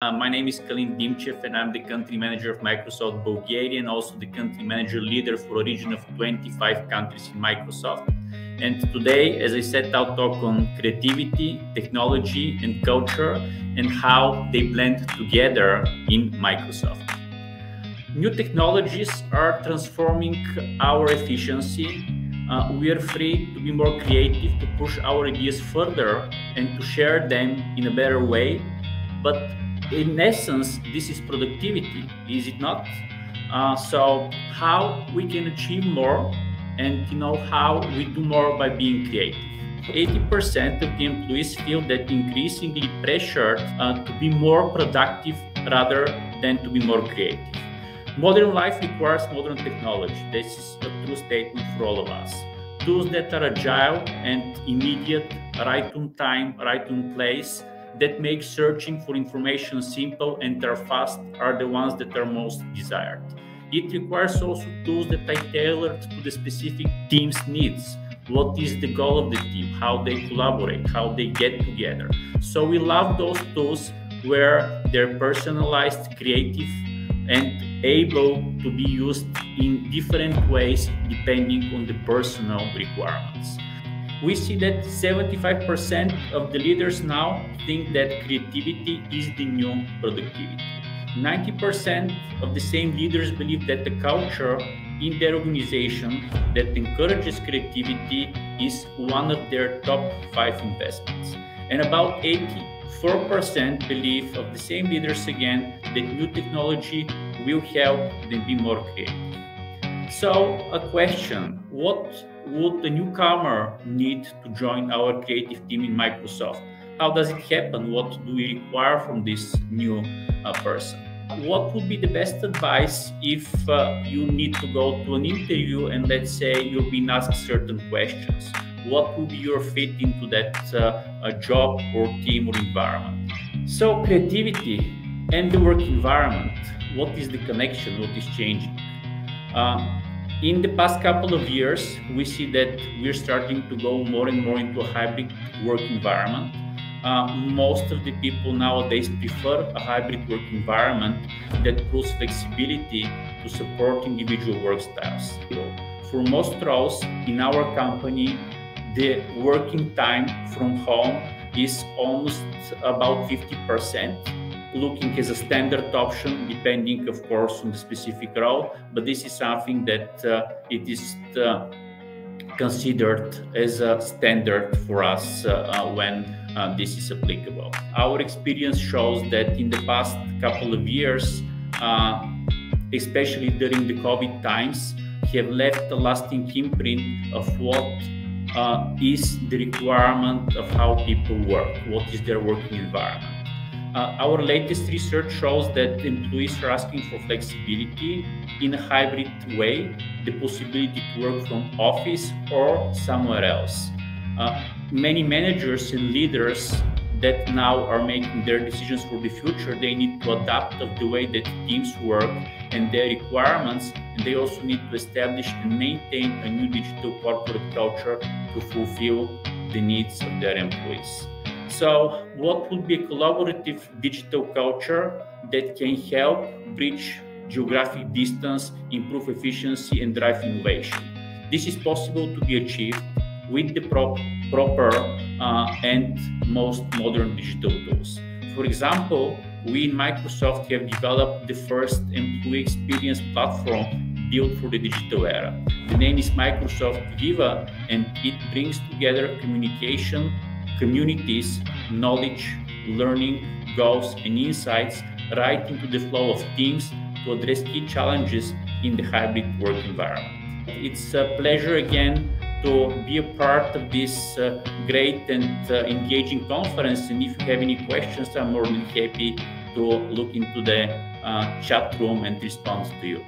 Uh, my name is Kalin Dimtchev, and I'm the country manager of Microsoft Bulgaria and also the country manager leader for a region of 25 countries in Microsoft. And today, as I set out talk on creativity, technology, and culture, and how they blend together in Microsoft. New technologies are transforming our efficiency. Uh, we are free to be more creative, to push our ideas further, and to share them in a better way. But in essence, this is productivity, is it not? Uh, so how we can achieve more and you know how we do more by being creative. 80% of the employees feel that increasingly pressured uh, to be more productive rather than to be more creative. Modern life requires modern technology. This is a true statement for all of us. Tools that are agile and immediate, right on time, right on place, that make searching for information simple and are fast are the ones that are most desired. It requires also tools that are tailored to the specific team's needs. What is the goal of the team? How they collaborate? How they get together? So we love those tools where they're personalized, creative, and able to be used in different ways depending on the personal requirements we see that 75% of the leaders now think that creativity is the new productivity. 90% of the same leaders believe that the culture in their organization that encourages creativity is one of their top five investments. And about 84% believe of the same leaders again that new technology will help them be more creative. So, a question what would a newcomer need to join our creative team in Microsoft? How does it happen? What do we require from this new uh, person? What would be the best advice if uh, you need to go to an interview and let's say you've been asked certain questions? What would be your fit into that uh, job or team or environment? So, creativity and the work environment, what is the connection? What is changing? Uh, in the past couple of years, we see that we're starting to go more and more into a hybrid work environment. Uh, most of the people nowadays prefer a hybrid work environment that proves flexibility to support individual work styles. For most roles in our company, the working time from home is almost about 50% looking as a standard option, depending, of course, on the specific role. But this is something that uh, it is uh, considered as a standard for us uh, uh when uh, this is applicable. Our experience shows that in the past couple of years, uh, especially during the COVID times, have left a lasting imprint of what is the requirement of how people work, what is their working environment. Uh, our latest research shows that employees are asking for flexibility in a hybrid way, the possibility to work from office or somewhere else. Uh, many managers and leaders that now are making their decisions for the future, they need to adapt of the way that teams work and their requirements, and they also need to establish and maintain a new digital corporate culture to fulfill the needs of their employees. So, what would be a collaborative digital culture that can help bridge geographic distance, improve efficiency, and drive innovation? This is possible to be achieved with the prop- proper uh, and most modern digital tools. For example, we in Microsoft have developed the first employee experience platform built for the digital era. The name is Microsoft Viva and it brings together communication, communities, knowledge, learning, goals, and insights right into the flow of teams to address key challenges in the hybrid work environment. It's a pleasure again to be a part of this uh, great and uh, engaging conference. And if you have any questions, I'm more than happy to look into the uh, chat room and respond to you.